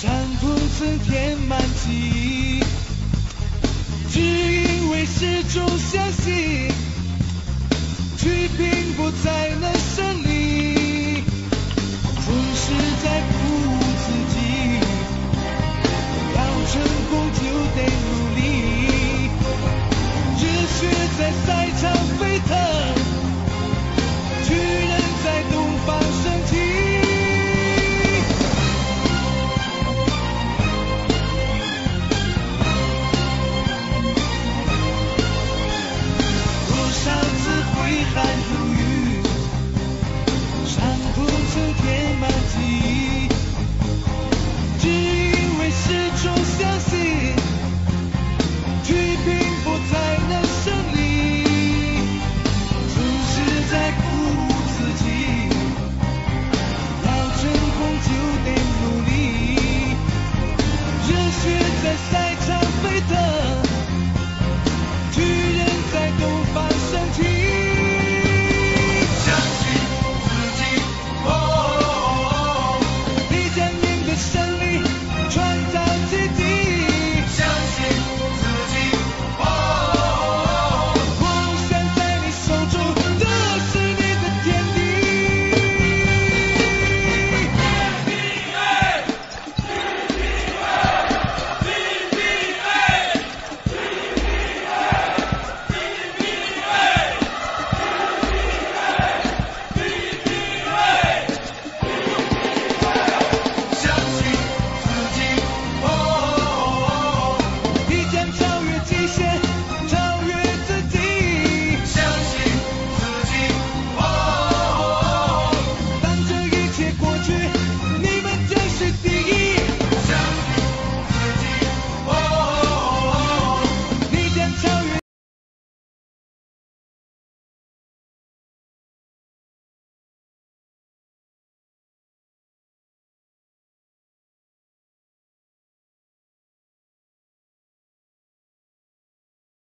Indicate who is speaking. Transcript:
Speaker 1: 伤痛曾填满记忆只因为始终相信去拼搏才能胜利总是在鼓舞自己要成功就得努力热血在赛